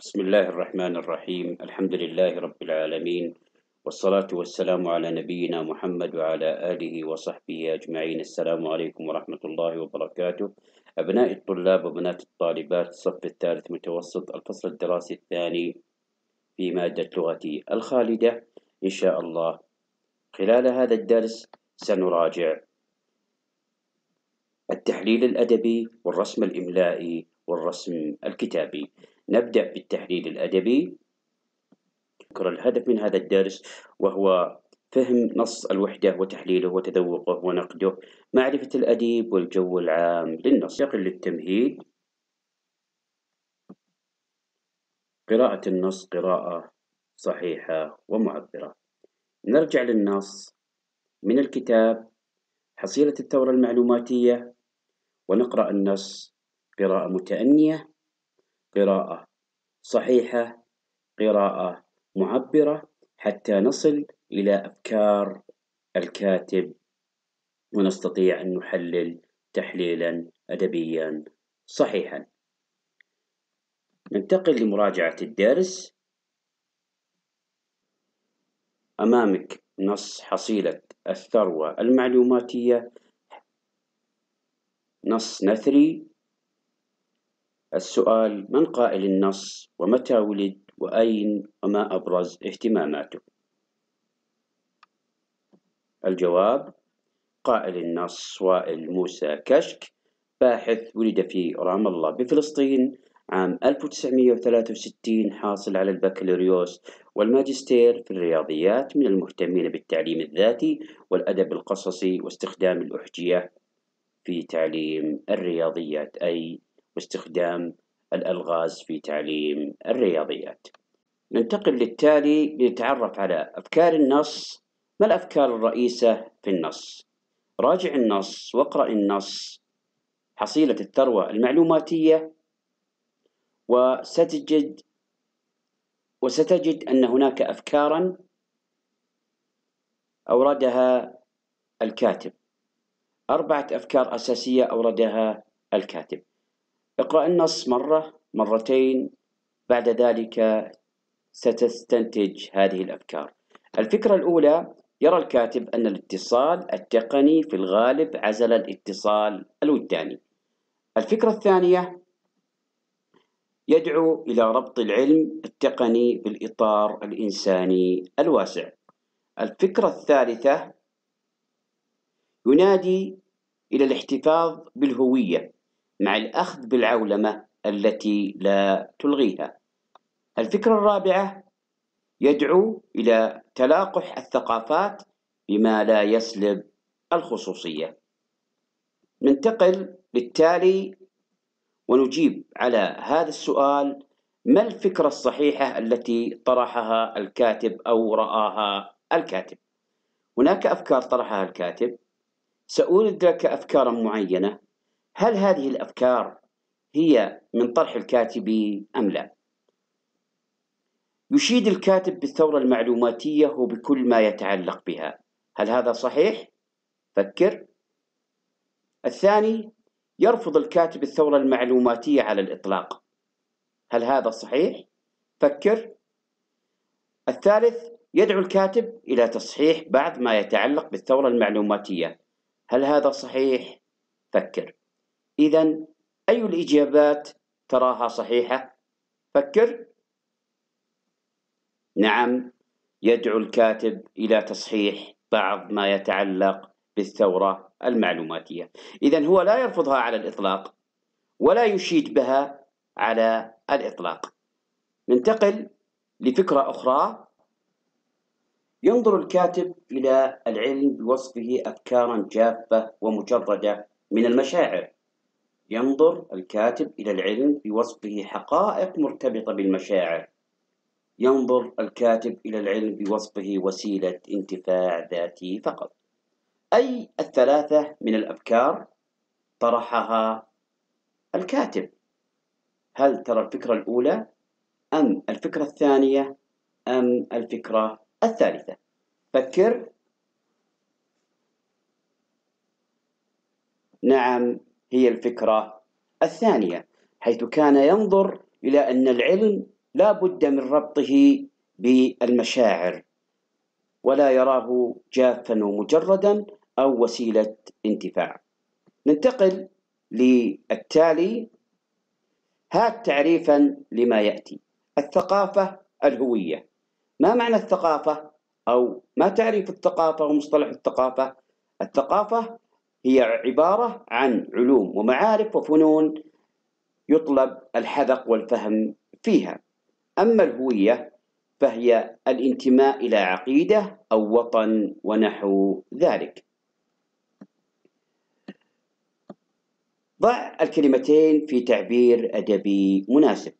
بسم الله الرحمن الرحيم الحمد لله رب العالمين والصلاة والسلام على نبينا محمد وعلى آله وصحبه أجمعين السلام عليكم ورحمة الله وبركاته أبناء الطلاب وبنات الطالبات الصف الثالث متوسط الفصل الدراسي الثاني في مادة لغتي الخالدة إن شاء الله خلال هذا الدرس سنراجع التحليل الأدبي والرسم الإملائي والرسم الكتابي. نبدأ بالتحليل الأدبي. ذكر الهدف من هذا الدرس وهو فهم نص الوحدة وتحليله وتذوقه ونقده معرفة الأديب والجو العام للنص. يقل للتمهيد. قراءة النص قراءة صحيحة ومعبرة. نرجع للنص من الكتاب حصيلة الثورة المعلوماتية ونقرأ النص قراءة متأنية قراءة صحيحة قراءة معبرة حتى نصل إلى أفكار الكاتب. ونستطيع أن نحلل تحليلا أدبيا صحيحا. ننتقل لمراجعة الدرس. أمامك نص حصيلة الثروة المعلوماتية. نص نثري. السؤال من قائل النص؟ ومتى ولد؟ وأين؟ وما أبرز اهتماماته؟ الجواب قائل النص وائل موسى كشك باحث ولد في رام الله بفلسطين عام 1963 حاصل على البكالوريوس والماجستير في الرياضيات من المهتمين بالتعليم الذاتي والأدب القصصي واستخدام الأحجية في تعليم الرياضيات أي واستخدام الألغاز في تعليم الرياضيات. ننتقل للتالي لنتعرف على أفكار النص. ما الأفكار الرئيسة في النص؟ راجع النص واقرأ النص. حصيلة الثروة المعلوماتية. وستجد وستجد أن هناك أفكارا أوردها الكاتب. أربعة أفكار أساسية أوردها الكاتب. اقرأ النص مرة مرتين بعد ذلك ستستنتج هذه الأفكار. الفكرة الأولى يرى الكاتب أن الاتصال التقني في الغالب عزل الاتصال الوجداني الفكرة الثانية يدعو إلى ربط العلم التقني بالإطار الإنساني الواسع. الفكرة الثالثة ينادي إلى الاحتفاظ بالهوية. مع الأخذ بالعولمة التي لا تلغيها. الفكرة الرابعة يدعو إلى تلاقح الثقافات بما لا يسلب الخصوصية. ننتقل بالتالي ونجيب على هذا السؤال ما الفكرة الصحيحة التي طرحها الكاتب أو رآها الكاتب؟ هناك أفكار طرحها الكاتب. سأورد لك أفكارا معينة. هل هذه الأفكار هي من طرح الكاتب أم لا؟ يشيد الكاتب بالثورة المعلوماتية وبكل ما يتعلق بها هل هذا صحيح؟ فكر الثاني يرفض الكاتب الثورة المعلوماتية على الإطلاق هل هذا صحيح؟ فكر الثالث يدعو الكاتب إلى تصحيح بعض ما يتعلق بالثورة المعلوماتية هل هذا صحيح؟ فكر إذا أي الإجابات تراها صحيحة؟ فكر. نعم يدعو الكاتب إلى تصحيح بعض ما يتعلق بالثورة المعلوماتية. إذا هو لا يرفضها على الإطلاق ولا يشيد بها على الإطلاق. ننتقل لفكرة أخرى. ينظر الكاتب إلى العلم بوصفه أفكارا جافة ومجردة من المشاعر. ينظر الكاتب إلى العلم بوصفه حقائق مرتبطة بالمشاعر. ينظر الكاتب إلى العلم بوصفه وسيلة انتفاع ذاتي فقط. أي الثلاثة من الأفكار طرحها الكاتب. هل ترى الفكرة الأولى أم الفكرة الثانية أم الفكرة الثالثة؟ فكر. نعم. هي الفكرة الثانية حيث كان ينظر إلى أن العلم لا بد من ربطه بالمشاعر ولا يراه جافا ومجردا أو وسيلة انتفاع. ننتقل للتالي هات تعريفا لما يأتي الثقافة الهوية. ما معنى الثقافة؟ أو ما تعريف الثقافة ومصطلح الثقافة؟ الثقافة هي عبارة عن علوم ومعارف وفنون يطلب الحذق والفهم فيها. أما الهوية فهي الانتماء إلى عقيدة أو وطن ونحو ذلك. ضع الكلمتين في تعبير أدبي مناسب.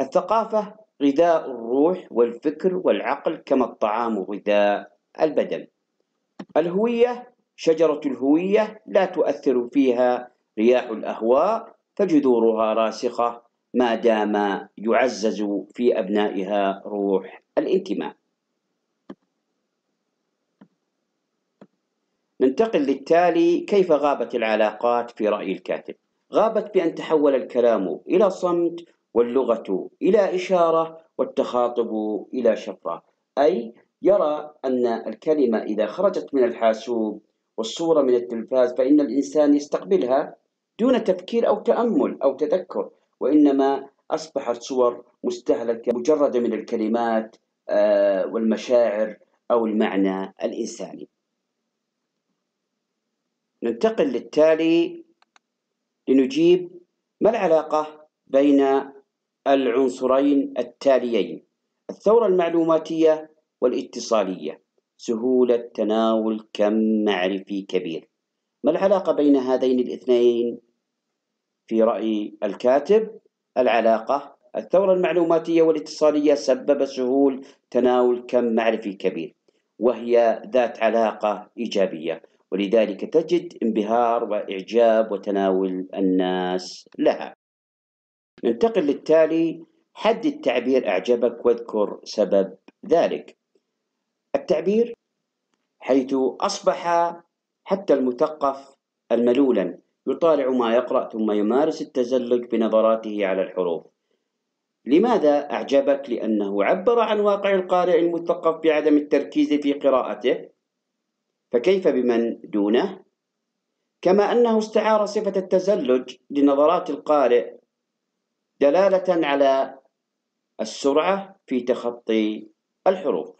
الثقافة غذاء الروح والفكر والعقل كما الطعام غذاء البدن. الهوية شجرة الهوية لا تؤثر فيها رياح الأهواء فجذورها راسخة ما دام يعزز في أبنائها روح الانتماء. ننتقل للتالي كيف غابت العلاقات في رأي الكاتب؟ غابت بأن تحول الكلام إلى صمت واللغة إلى إشارة والتخاطب إلى شفرة. أي يرى أن الكلمة إذا خرجت من الحاسوب والصورة من التلفاز فإن الإنسان يستقبلها دون تفكير أو تأمل أو تذكر وإنما أصبحت صور مستهلكة مجردة من الكلمات آه، والمشاعر أو المعنى الإنساني. ننتقل للتالي لنجيب ما العلاقة بين العنصرين التاليين الثورة المعلوماتية والاتصالية. سهولة تناول كم معرفي كبير. ما العلاقة بين هذين الاثنين؟ في رأي الكاتب العلاقة الثورة المعلوماتية والاتصالية سبب سهول تناول كم معرفي كبير وهي ذات علاقة إيجابية ولذلك تجد انبهار وإعجاب وتناول الناس لها. ننتقل للتالي حد التعبير أعجبك واذكر سبب ذلك. التعبير حيث أصبح حتى المثقف الملولا يطالع ما يقرأ ثم يمارس التزلج بنظراته على الحروف لماذا أعجبك؟ لأنه عبر عن واقع القارئ المثقف بعدم التركيز في قراءته فكيف بمن دونه؟ كما أنه استعار صفة التزلج لنظرات القارئ دلالة على السرعة في تخطي الحروف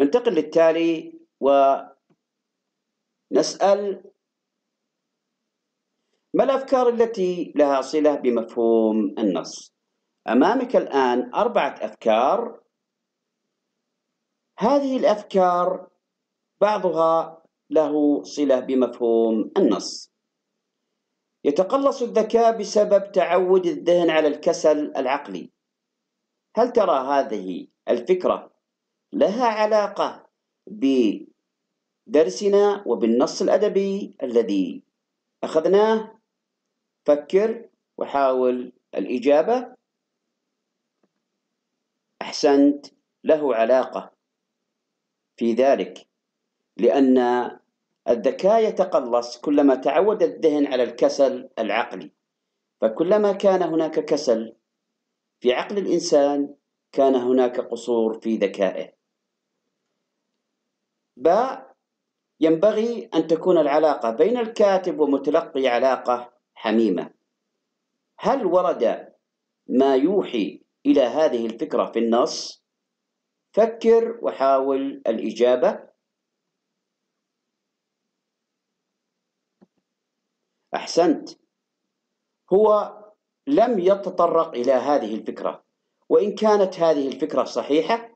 ننتقل للتالي ونسأل ما الأفكار التي لها صلة بمفهوم النص؟ أمامك الآن أربعة أفكار. هذه الأفكار بعضها له صلة بمفهوم النص. يتقلص الذكاء بسبب تعود الذهن على الكسل العقلي. هل ترى هذه الفكرة؟ لها علاقة بدرسنا وبالنص الأدبي الذي أخذناه. فكر وحاول الإجابة. أحسنت له علاقة في ذلك لأن الذكاء يتقلص كلما تعود الذهن على الكسل العقلي. فكلما كان هناك كسل في عقل الإنسان كان هناك قصور في ذكائه. باء ينبغي أن تكون العلاقة بين الكاتب ومتلقي علاقة حميمة. هل ورد ما يوحي إلى هذه الفكرة في النص؟ فكر وحاول الإجابة. أحسنت. هو لم يتطرق إلى هذه الفكرة وإن كانت هذه الفكرة صحيحة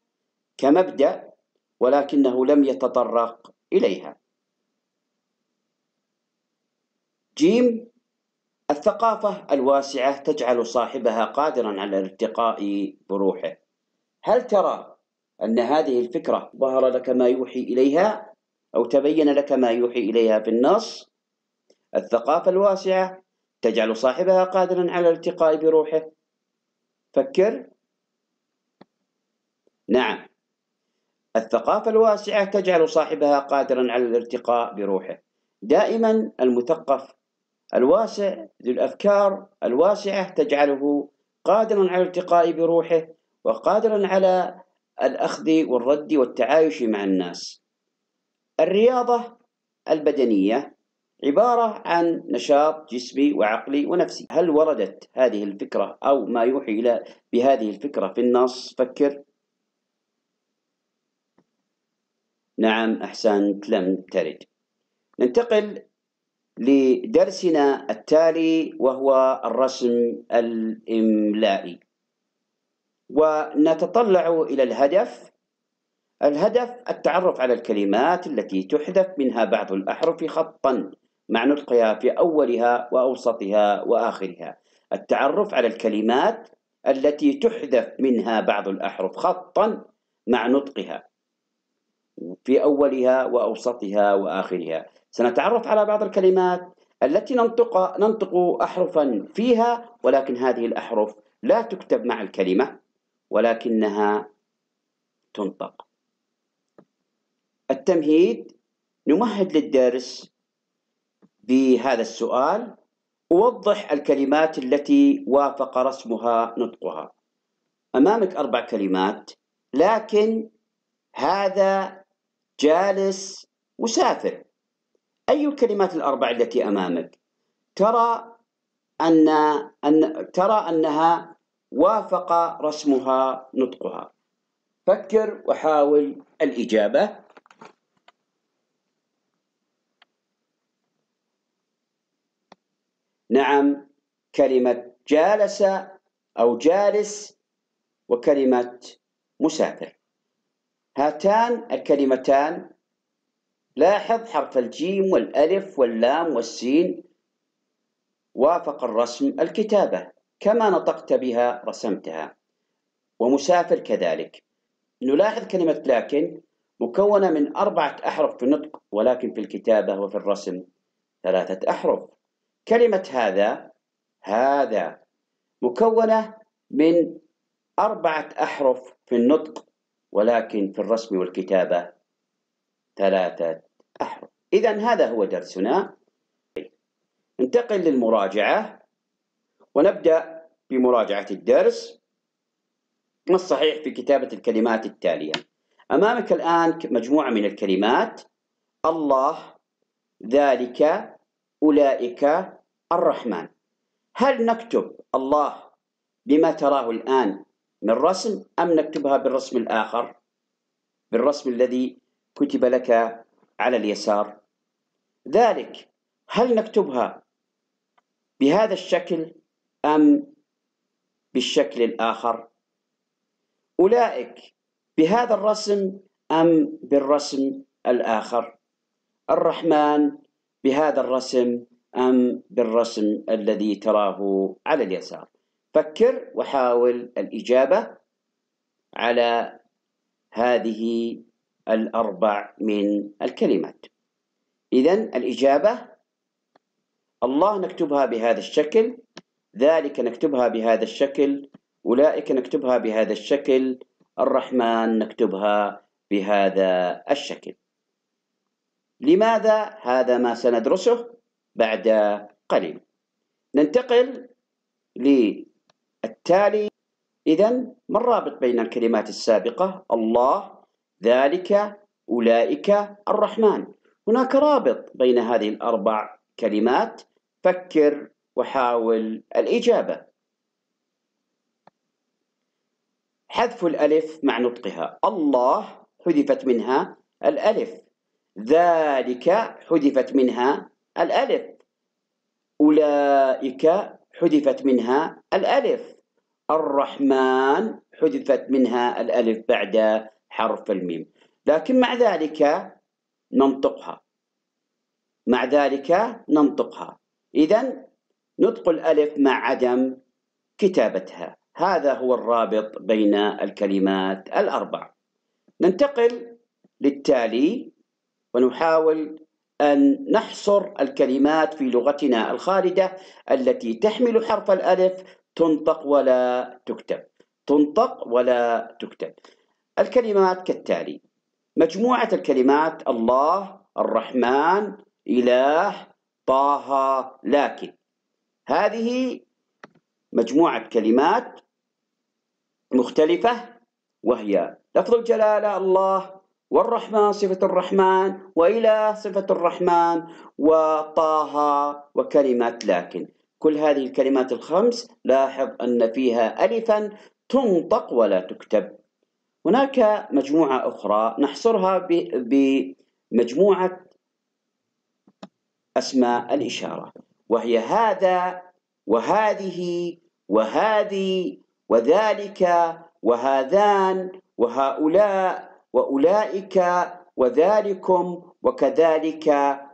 كمبدأ ولكنه لم يتطرق إليها. جيم الثقافة الواسعة تجعل صاحبها قادرا على الارتقاء بروحه. هل ترى أن هذه الفكرة ظهر لك ما يوحي إليها أو تبين لك ما يوحي إليها في النص؟ الثقافة الواسعة تجعل صاحبها قادرا على الالتقاء بروحه. فكر. نعم. الثقافة الواسعة تجعل صاحبها قادرا على الارتقاء بروحه. دائما المثقف الواسع ذو الأفكار الواسعة تجعله قادرا على الالتقاء بروحه وقادرا على الأخذ والرد والتعايش مع الناس. الرياضة البدنية عبارة عن نشاط جسمي وعقلي ونفسي. هل وردت هذه الفكرة أو ما يوحي إلى بهذه الفكرة في النص؟ فكر. نعم أحسنت. لم ترد. ننتقل لدرسنا التالي وهو الرسم الإملائي. ونتطلع إلى الهدف. الهدف التعرف على الكلمات التي تحذف منها بعض الأحرف خطا مع نطقها في أولها وأوسطها وآخرها. التعرف على الكلمات التي تحذف منها بعض الأحرف خطا مع نطقها. في أولها وأوسطها وآخرها. سنتعرف على بعض الكلمات التي ننطق ننطق أحرفا فيها ولكن هذه الأحرف لا تكتب مع الكلمة ولكنها تنطق. التمهيد نمهد للدرس بهذا السؤال. أوضح الكلمات التي وافق رسمها نطقها. أمامك أربع كلمات لكن هذا جالس مسافر أي الكلمات الأربع التي أمامك؟ ترى أن, أن ترى أنها وافق رسمها نطقها. فكر وحاول الإجابة. نعم كلمة جالس أو جالس وكلمة مسافر. هاتان الكلمتان. لاحظ حرف الجيم والألف واللام والسين. وافق الرسم الكتابة كما نطقت بها رسمتها. ومسافر كذلك. نلاحظ كلمة لكن مكونة من أربعة أحرف في النطق ولكن في الكتابة وفي الرسم ثلاثة أحرف. كلمة هذا هذا مكونة من أربعة أحرف في النطق ولكن في الرسم والكتابة ثلاثة أحرف. إذا هذا هو درسنا. ننتقل للمراجعة. ونبدأ بمراجعة الدرس. ما الصحيح في كتابة الكلمات التالية؟ أمامك الآن مجموعة من الكلمات. الله ذلك أولئك الرحمن. هل نكتب الله بما تراه الآن من رسم أم نكتبها بالرسم الآخر؟ بالرسم الذي كتب لك على اليسار. ذلك هل نكتبها بهذا الشكل أم بالشكل الآخر؟ أولئك بهذا الرسم أم بالرسم الآخر؟ الرحمن بهذا الرسم أم بالرسم الذي تراه على اليسار. فكر وحاول الإجابة على هذه الأربع من الكلمات. إذا الإجابة الله نكتبها بهذا الشكل ذلك نكتبها بهذا الشكل أولئك نكتبها بهذا الشكل الرحمن نكتبها بهذا الشكل. لماذا؟ هذا ما سندرسه؟ بعد قليل. ننتقل للتالي إذا ما الرابط بين الكلمات السابقة؟ الله ذلك أولئك الرحمن. هناك رابط بين هذه الأربع كلمات فكر وحاول الإجابة. حذف الألف مع نطقها. الله حذفت منها الألف. ذلك حذفت منها الألف. أولئك حذفت منها الألف. الرحمن حذفت منها الألف بعد حرف الميم. لكن مع ذلك ننطقها. مع ذلك ننطقها. إذا نطق الألف مع عدم كتابتها. هذا هو الرابط بين الكلمات الأربع ننتقل للتالي ونحاول أن نحصر الكلمات في لغتنا الخالدة التي تحمل حرف الألف تنطق ولا تكتب. تنطق ولا تكتب. الكلمات كالتالي مجموعة الكلمات الله الرحمن إله طه لكن. هذه مجموعة كلمات مختلفة وهي لفظ الجلالة الله والرحمن صفة الرحمن وإله صفة الرحمن وطه وكلمة لكن كل هذه الكلمات الخمس لاحظ أن فيها ألفا تنطق ولا تكتب. هناك مجموعة أخرى نحصرها بمجموعة أسماء الإشارة وهي هذا وهذه وهذه وذلك وهذان وهؤلاء وأولئك وذلكم وكذلك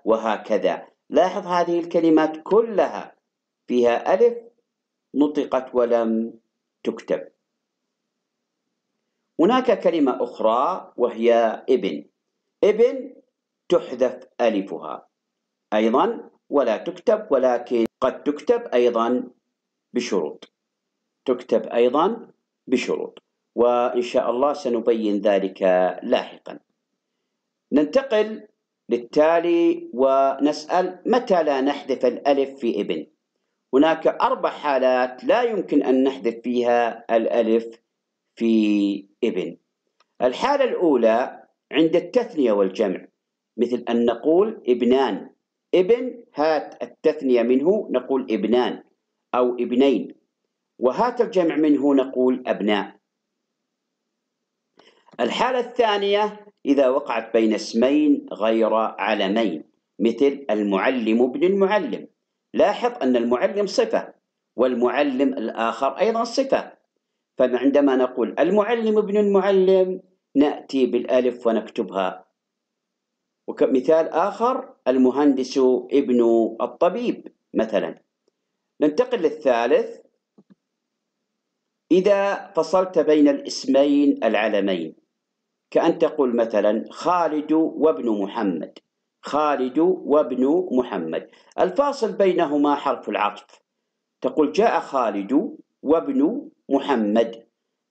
وهكذا. لاحظ هذه الكلمات كلها فيها ألف نطقت ولم تكتب. هناك كلمة أخرى وهي ابن. ابن تحذف ألفها أيضا ولا تكتب ولكن قد تكتب أيضا بشروط. تكتب أيضا بشروط. وإن شاء الله سنبين ذلك لاحقا. ننتقل للتالي ونسأل متى لا نحذف الألف في إبن. هناك أربع حالات لا يمكن أن نحذف فيها الألف في إبن. الحالة الأولى عند التثنية والجمع مثل أن نقول إبنان. إبن هات التثنية منه نقول إبنان أو إبنين. وهات الجمع منه نقول أبناء. الحالة الثانية إذا وقعت بين اسمين غير علمين مثل المعلم ابن المعلم. لاحظ أن المعلم صفة والمعلم الآخر أيضا صفة. فعندما نقول المعلم ابن المعلم نأتي بالألف ونكتبها. وكمثال آخر المهندس ابن الطبيب مثلا. ننتقل للثالث. إذا فصلت بين الاسمين العلمين كأن تقول مثلا خالد وابن محمد. خالد وابن محمد. الفاصل بينهما حرف العطف. تقول جاء خالد وابن محمد.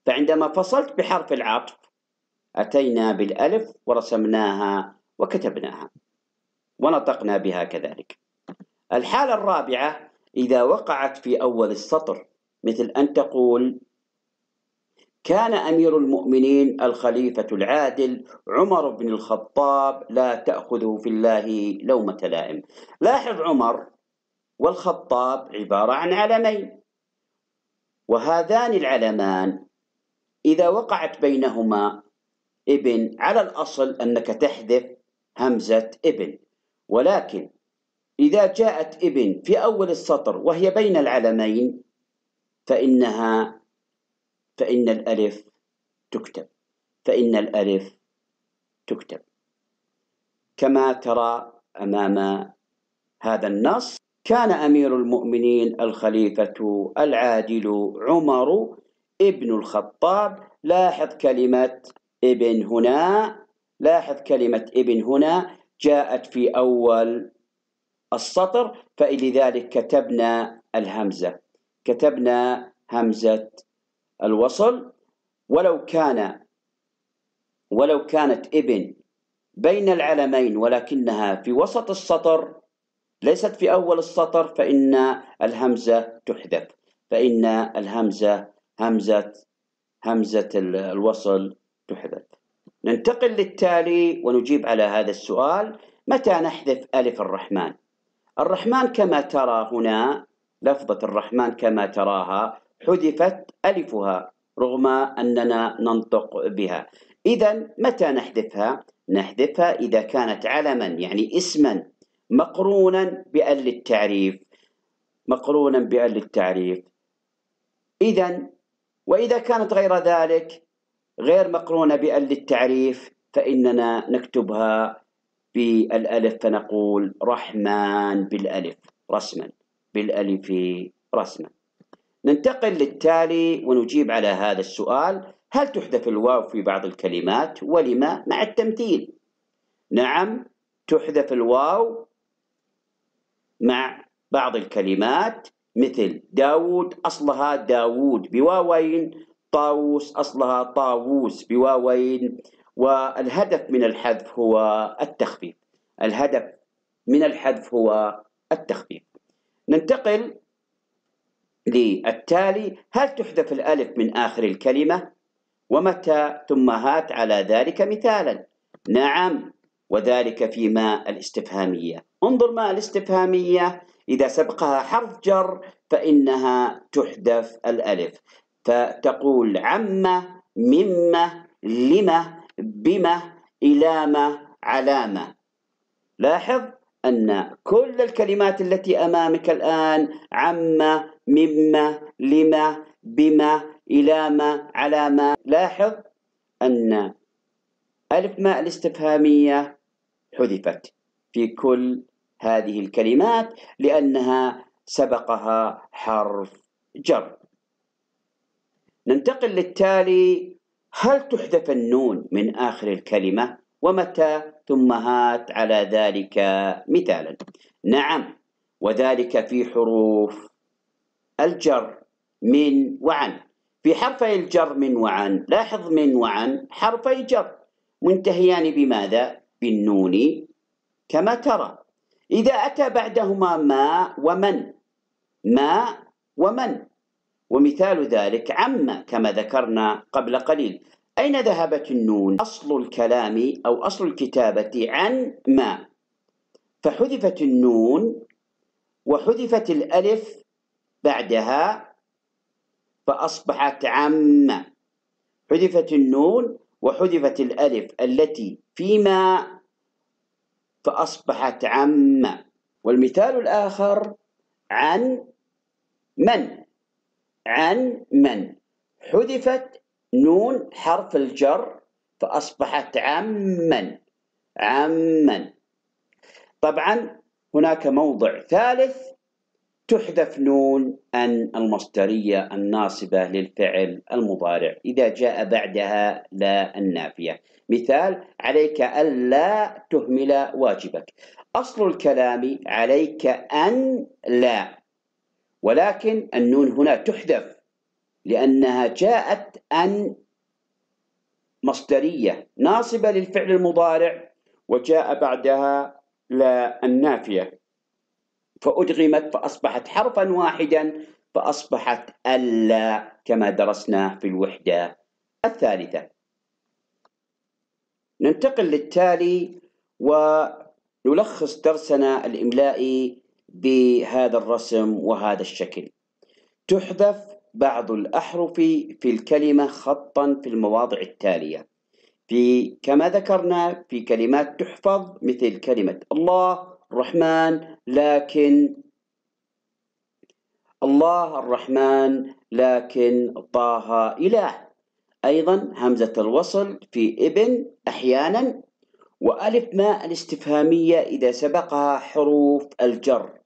فعندما فصلت بحرف العطف أتينا بالألف ورسمناها وكتبناها. ونطقنا بها كذلك. الحالة الرابعة إذا وقعت في أول السطر مثل أن تقول كان أمير المؤمنين الخليفة العادل عمر بن الخطاب لا تأخذه في الله لومة لائم. لاحظ عمر والخطاب عبارة عن علمين وهذان العلمان إذا وقعت بينهما ابن على الأصل أنك تحذف همزة ابن. ولكن إذا جاءت ابن في أول السطر وهي بين العلمين فإنها فإن الألف تكتب. فإن الألف تكتب. كما ترى أمام هذا النص كان أمير المؤمنين الخليفة العادل عمر ابن الخطاب لاحظ كلمة ابن هنا لاحظ كلمة ابن هنا جاءت في أول السطر فلذلك كتبنا الهمزة. كتبنا همزة الوصل ولو كان ولو كانت ابن بين العلمين ولكنها في وسط السطر ليست في أول السطر فإن الهمزة تحذف فإن الهمزة همزة همزة الوصل تحذف ننتقل للتالي ونجيب على هذا السؤال متى نحذف ألف الرحمن؟ الرحمن كما ترى هنا لفظة الرحمن كما تراها حذفت ألفها رغم أننا ننطق بها. إذا متى نحذفها؟ نحذفها إذا كانت علما يعني اسما مقرونا بأل التعريف. مقرونا بأل التعريف. إذا وإذا كانت غير ذلك غير مقرونة بأل التعريف فإننا نكتبها بالألف فنقول رحمن بالألف رسما بالألف رسما. ننتقل للتالي ونجيب على هذا السؤال هل تحذف الواو في بعض الكلمات ولما مع التمثيل؟ نعم تحذف الواو مع بعض الكلمات مثل داود أصلها داود بواوين طاووس أصلها طاووس بواوين والهدف من الحذف هو التخفيف. الهدف من الحذف هو التخفيف. ننتقل للتالي هل تحذف الألف من آخر الكلمة؟ ومتى ثم هات على ذلك مثالا؟ نعم وذلك في ما الاستفهامية. انظر ما الاستفهامية إذا سبقها حرف جر فإنها تحذف الألف. فتقول عما مما لما بما إلى علامة لاحظ أن كل الكلمات التي أمامك الآن عما مما لما بما إلى ما على ما. لاحظ أن ألف ماء الاستفهامية حذفت في كل هذه الكلمات لأنها سبقها حرف جر. ننتقل للتالي هل تحذف النون من آخر الكلمة؟ ومتى؟ ثم هات على ذلك مثالا. نعم وذلك في حروف الجر من وعن. في حرفي الجر من وعن لاحظ من وعن حرفي جر. منتهيان بماذا؟ بالنون كما ترى. إذا أتى بعدهما ما ومن. ما ومن. ومثال ذلك عم كما ذكرنا قبل قليل. أين ذهبت النون؟ أصل الكلام أو أصل الكتابة عن ما. فحذفت النون وحذفت الألف بعدها فأصبحت عم حذفت النون وحذفت الألف التي فيما فأصبحت عم والمثال الآخر عن من؟ عن من؟ حذفت نون حرف الجر فأصبحت عمن عمن طبعا هناك موضع ثالث تحذف نون أن المصدرية الناصبة للفعل المضارع. إذا جاء بعدها لا النافية. مثال عليك ألا تهمل واجبك. أصل الكلام عليك أن لا ولكن النون هنا تحذف لأنها جاءت أن مصدرية ناصبة للفعل المضارع وجاء بعدها لا النافية. فأدغمت فأصبحت حرفا واحدا فأصبحت ألا كما درسنا في الوحدة الثالثة. ننتقل للتالي ونلخص درسنا الإملائي بهذا الرسم وهذا الشكل. تحذف بعض الأحرف في الكلمة خطا في المواضع التالية. في كما ذكرنا في كلمات تحفظ مثل كلمة الله الرحمن لكن الله الرحمن لكن طه إله. أيضا همزة الوصل في ابن أحيانا وألف ماء الاستفهامية إذا سبقها حروف الجر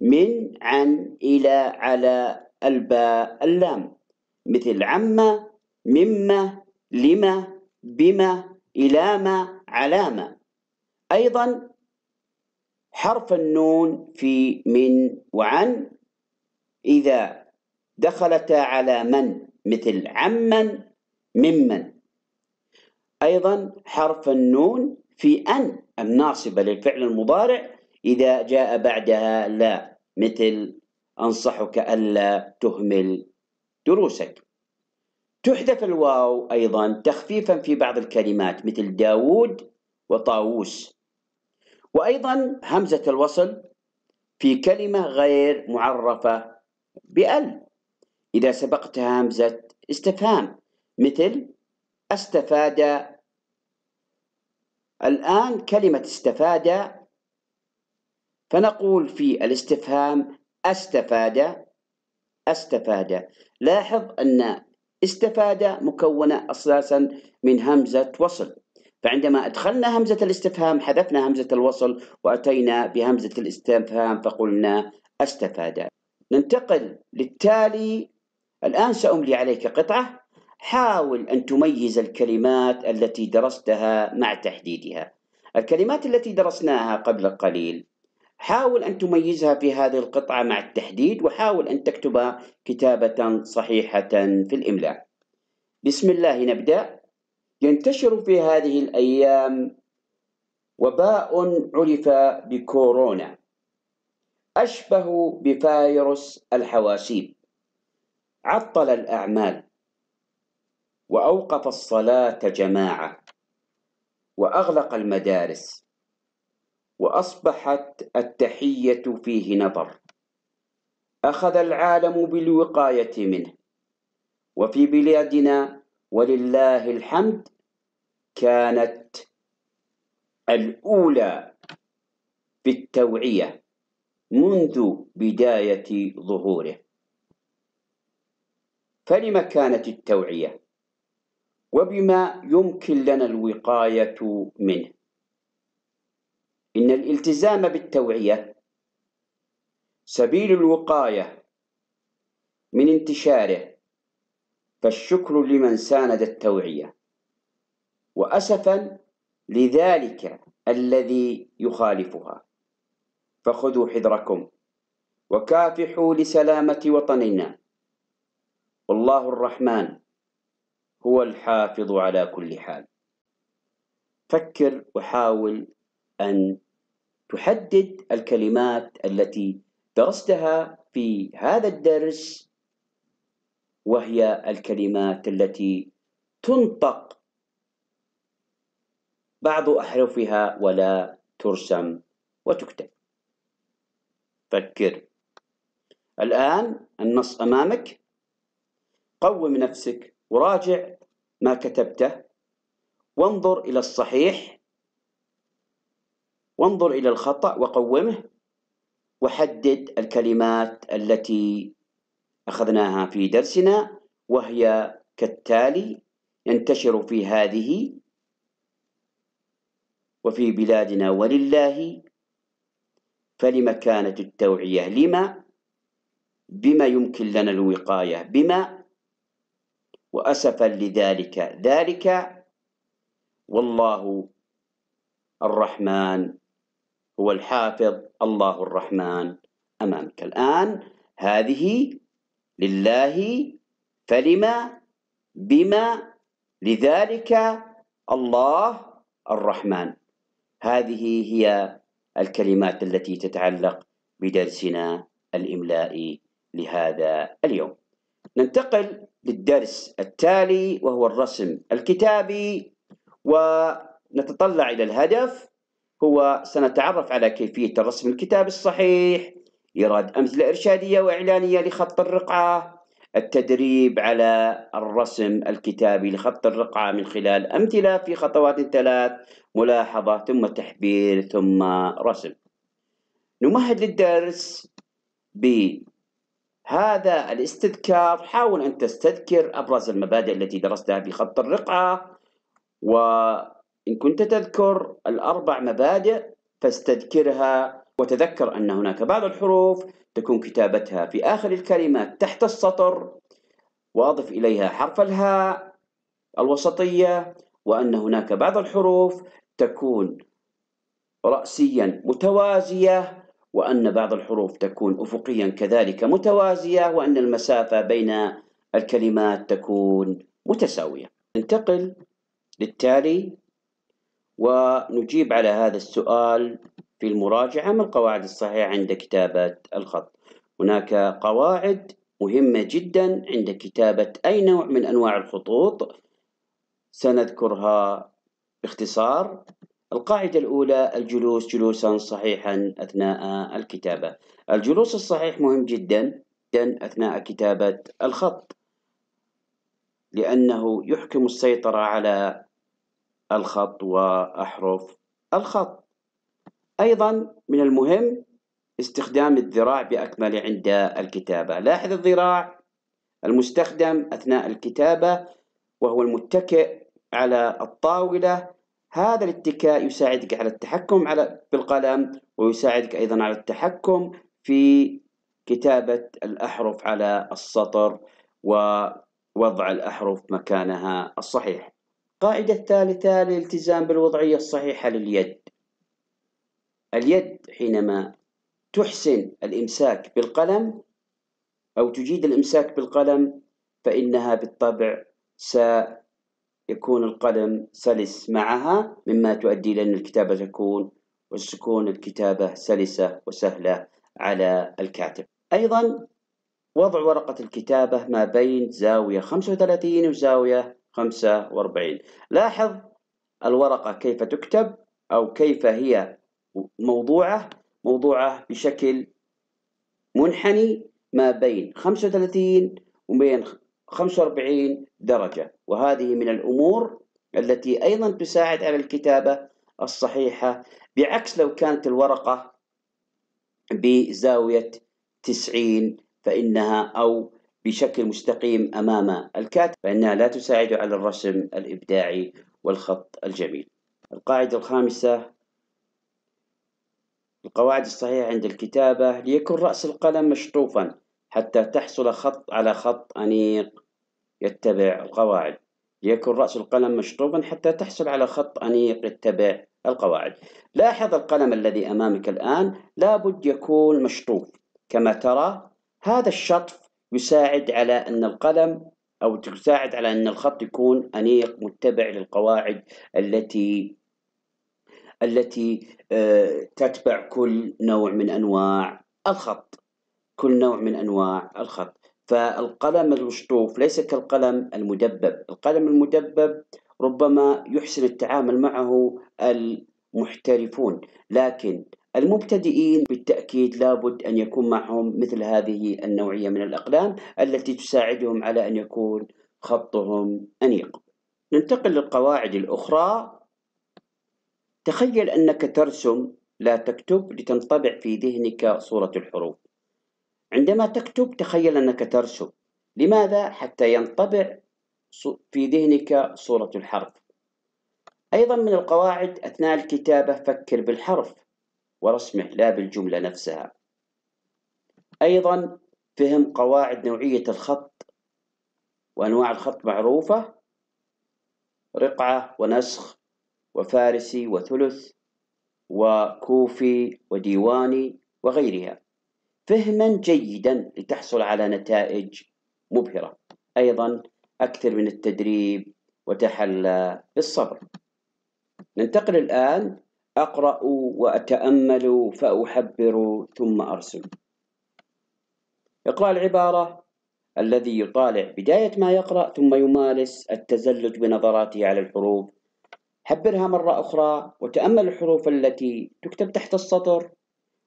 من عن إلى على الباء اللام. مثل عما مما لما بما إلى ما علامة أيضا حرف النون في من وعن. إذا دخلتا على من مثل عمن ممن. أيضا حرف النون في أن الناصبة للفعل المضارع. إذا جاء بعدها لا مثل أنصحك ألا تهمل دروسك. تحذف الواو أيضا تخفيفا في بعض الكلمات مثل داود وطاووس. وأيضا همزة الوصل في كلمة غير معرفة بأل. إذا سبقتها همزة استفهام مثل أستفاد الآن كلمة استفاد فنقول في الاستفهام أستفاد أستفاد. لاحظ أن استفاد مكونة أساسا من همزة وصل. فعندما أدخلنا همزة الاستفهام حذفنا همزة الوصل وأتينا بهمزة الاستفهام فقلنا أستفاد. ننتقل للتالي. الآن سأملي عليك قطعة. حاول أن تميز الكلمات التي درستها مع تحديدها. الكلمات التي درسناها قبل قليل. حاول أن تميزها في هذه القطعة مع التحديد وحاول أن تكتب كتابة صحيحة في الإملاء بسم الله نبدأ. ينتشر في هذه الأيام وباء عرف بكورونا أشبه بفيروس الحواسيب. عطل الأعمال وأوقف الصلاة جماعة وأغلق المدارس وأصبحت التحية فيه نظر. أخذ العالم بالوقاية منه. وفي بلادنا ولله الحمد كانت الأولى في التوعية منذ بداية ظهوره. فلم كانت التوعية؟ وبما يمكن لنا الوقاية منه. إن الالتزام بالتوعية سبيل الوقاية من انتشاره فالشكر لمن ساند التوعية. وأسفا لذلك الذي يخالفها. فخذوا حذركم وكافحوا لسلامة وطننا. والله الرحمن هو الحافظ على كل حال. فكر وحاول أن تحدد الكلمات التي درستها في هذا الدرس وهي الكلمات التي تنطق بعض أحرفها ولا ترسم وتكتب. فكر. الآن النص أمامك. قوم نفسك وراجع ما كتبته. وانظر إلى الصحيح. وانظر إلى الخطأ وقومه. وحدد الكلمات التي أخذناها في درسنا وهي كالتالي ينتشر في هذه وفي بلادنا ولله فلما كانت التوعية. لما؟ بما يمكن لنا الوقاية. بما؟ وأسفا لذلك. ذلك والله الرحمن هو الحافظ. الله الرحمن أمامك الآن. هذه لله فلما؟ بما؟ لذلك الله الرحمن. هذه هي الكلمات التي تتعلق بدرسنا الإملائي لهذا اليوم. ننتقل للدرس التالي وهو الرسم الكتابي ونتطلع إلى الهدف. هو سنتعرف على كيفية الرسم الكتابي الصحيح إيراد أمثلة إرشادية وإعلانية لخط الرقعة التدريب على الرسم الكتابي لخط الرقعة من خلال أمثلة في خطوات ثلاث ملاحظة ثم تحبير ثم رسم. نمهد للدرس بهذا الاستذكار. حاول أن تستذكر أبرز المبادئ التي درستها في خط الرقعة وإن كنت تذكر الأربع مبادئ فاستذكرها وتذكر أن هناك بعض الحروف تكون كتابتها في آخر الكلمات تحت السطر. وأضف إليها حرف الهاء الوسطية وأن هناك بعض الحروف تكون رأسيا متوازية وأن بعض الحروف تكون أفقيا كذلك متوازية وأن المسافة بين الكلمات تكون متساوية. ننتقل للتالي ونجيب على هذا السؤال في المراجعة ما القواعد الصحيحة عند كتابة الخط؟ هناك قواعد مهمة جدا عند كتابة أي نوع من أنواع الخطوط. سنذكرها باختصار. القاعدة الأولى الجلوس جلوسا صحيحا أثناء الكتابة. الجلوس الصحيح مهم جدا أثناء كتابة الخط لأنه يحكم السيطرة على الخط وأحرف الخط. أيضا من المهم استخدام الذراع بأكمله عند الكتابة. لاحظ الذراع المستخدم أثناء الكتابة وهو المتكئ على الطاولة. هذا الاتكاء يساعدك على التحكم على بالقلم ويساعدك أيضا على التحكم في كتابة الأحرف على السطر ووضع الأحرف مكانها الصحيح. القاعدة الثالثة الالتزام بالوضعية الصحيحة لليد. اليد حينما تحسن الإمساك بالقلم أو تجيد الإمساك بالقلم فإنها بالطبع سيكون القلم سلس معها مما تؤدي إلى أن الكتابة تكون وتكون الكتابة سلسة وسهلة على الكاتب. أيضا وضع ورقة الكتابة ما بين زاوية 35 وزاوية 45 لاحظ الورقة كيف تكتب أو كيف هي موضوعة موضوعة بشكل منحني ما بين 35 وبين 45 درجة. وهذه من الأمور التي أيضا تساعد على الكتابة الصحيحة بعكس لو كانت الورقة بزاوية 90 فإنها أو بشكل مستقيم أمام الكاتب فإنها لا تساعد على الرسم الإبداعي والخط الجميل. القاعدة الخامسة القواعد الصحيحة عند الكتابة ليكن رأس القلم مشطوفا حتى تحصل خط على خط أنيق يتبع القواعد. ليكن رأس القلم مشطوفا حتى تحصل على خط أنيق يتبع القواعد. لاحظ القلم الذي أمامك الآن لابد يكون مشطوف. كما ترى هذا الشطف يساعد على أن القلم أو تساعد على أن الخط يكون أنيق متبع للقواعد التي التي آه، تتبع كل نوع من أنواع الخط. كل نوع من أنواع الخط. فالقلم المشطوف ليس كالقلم المدبب. القلم المدبب ربما يحسن التعامل معه المحترفون لكن المبتدئين بالتأكيد لابد أن يكون معهم مثل هذه النوعية من الأقلام التي تساعدهم على أن يكون خطهم أنيق. ننتقل للقواعد الأخرى. تخيل أنك ترسم لا تكتب لتنطبع في ذهنك صورة الحروف. عندما تكتب تخيل أنك ترسم. لماذا؟ حتى ينطبع في ذهنك صورة الحرف. أيضا من القواعد أثناء الكتابة فكر بالحرف ورسمه لا بالجملة نفسها. أيضا فهم قواعد نوعية الخط. وأنواع الخط معروفة رقعة ونسخ وفارسي وثلث وكوفي وديواني وغيرها. فهما جيدا لتحصل على نتائج مبهرة. أيضا أكثر من التدريب وتحلى بالصبر. ننتقل الآن أقرأ وأتأمل فأحبر ثم أرسم. إقرأ العبارة الذي يطالع بداية ما يقرأ ثم يمارس التزلج بنظراته على الحروف. حبرها مرة أخرى وتأمل الحروف التي تكتب تحت السطر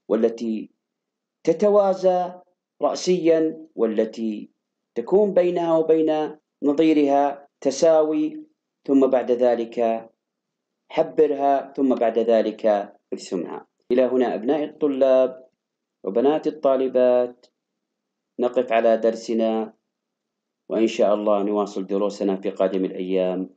والتي تتوازى رأسيا والتي تكون بينها وبين نظيرها تساوي ثم بعد ذلك حبرها ثم بعد ذلك ارسمها. إلى هنا أبناء الطلاب وبنات الطالبات نقف على درسنا وإن شاء الله نواصل دروسنا في قادم الأيام.